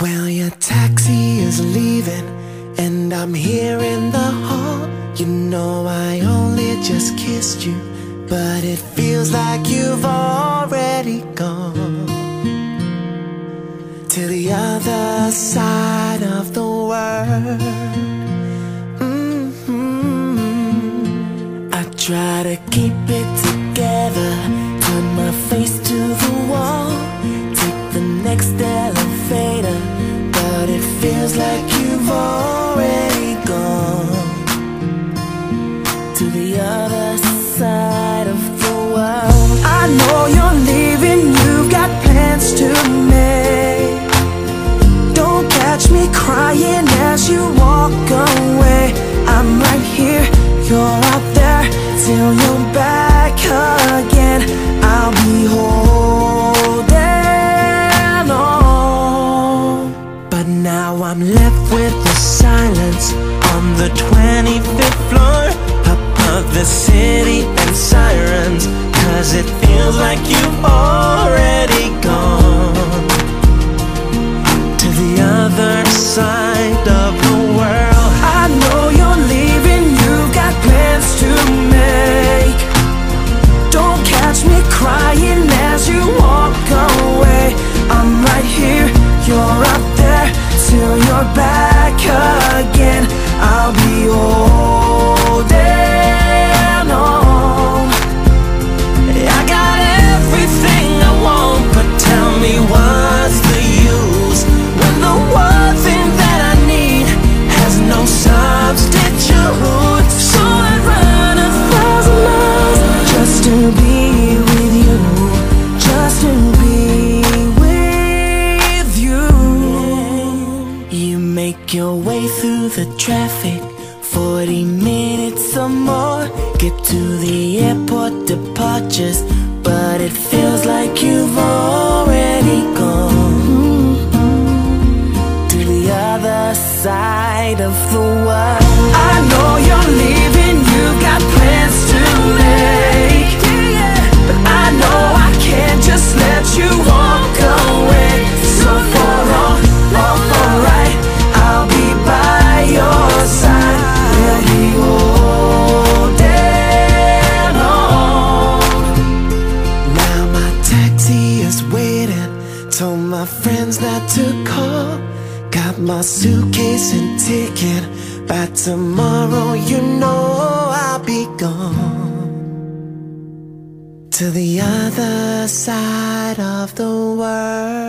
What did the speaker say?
Well, your taxi is leaving, and I'm here in the hall. You know, I only just kissed you, but it feels like you've already gone to the other side of the world. Mm-hmm. I try to keep it together, turn my face to the wall, crying as you walk away. I'm right here, you're out there till you're back again. I'll be holding on. But now I'm left with the silence on the 25th floor above the city and sirens. Cause it feels like you've already gone to the other side back again. I'll be holding on. I got everything I want, but tell me what's the use when the one thing that I need has no substitute? So I'd run a thousand miles just to be make your way through the traffic, 40 minutes or more. Get to the airport departures, but it feels like you've already gone to the other side of the world. I know you're leaving, Told my friends not to call. Got my suitcase and ticket. By tomorrow, you know I'll be gone to the other side of the world.